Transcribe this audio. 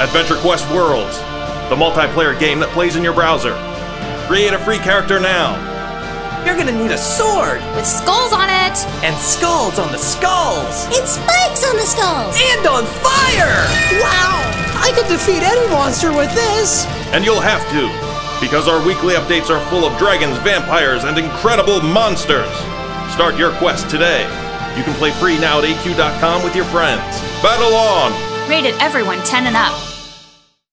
Adventure Quest Worlds, the multiplayer game that plays in your browser. Create a free character now. You're gonna need a sword With skulls on it! and skulls on the skulls And spikes on the skulls! and on fire. Wow! I could defeat any monster with this! And you'll have to, because our weekly updates are full of dragons, vampires, and incredible monsters. Start your quest today. You can play free now at aq.com with your friends. Battle on! Rated everyone 10 and up.